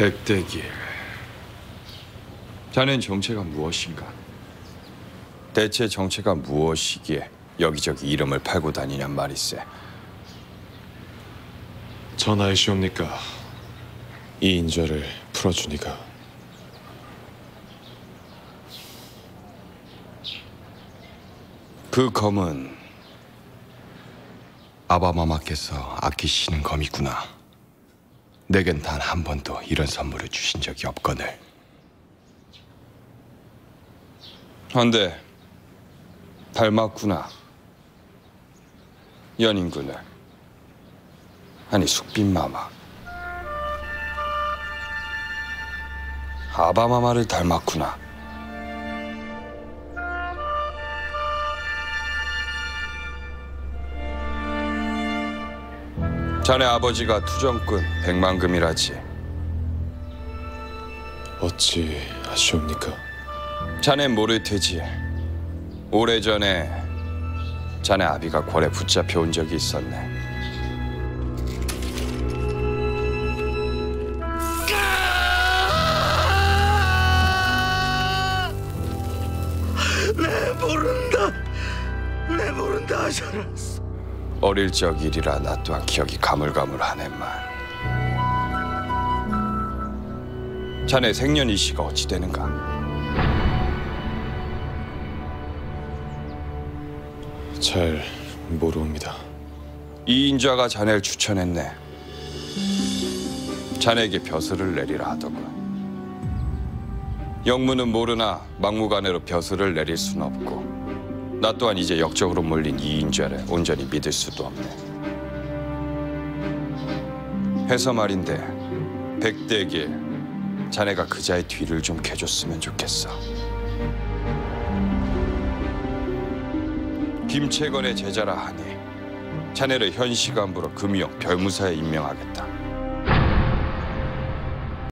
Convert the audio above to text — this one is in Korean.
백대길. 자넨 정체가 무엇인가? 대체 정체가 무엇이기에 여기저기 이름을 팔고 다니냔 말이세. 전하이시옵니까? 이 인좌를 풀어주니까 그 검은 아바마마께서 아끼시는 검이구나. 내겐 단 한 번도 이런 선물을 주신 적이 없거늘. 헌데 닮았구나. 연인군을. 아니 숙빈마마. 아바마마를 닮았구나. 자네 아버지가 투정꾼 백만금이라지. 어찌 아시옵니까? 자네 모를 테지. 오래전에 자네 아비가 궐에 붙잡혀 온 적이 있었네. 내 모른다. 내 모른다 하셔라스. 어릴 적 일이라 나 또한 기억이 가물가물하네만. 자네 생년이시가 어찌 되는가? 잘 모르옵니다. 이 인자가 자네를 추천했네. 자네에게 벼슬을 내리라 하더군. 영무는 모르나 막무가내로 벼슬을 내릴 순 없고 나 또한 이제 역적으로 몰린 이 인자를 온전히 믿을 수도 없네. 해서 말인데 백대길 자네가 그자의 뒤를 좀 캐줬으면 좋겠어. 김채건의 제자라 하니 자네를 현시간부로 금영 별무사에 임명하겠다.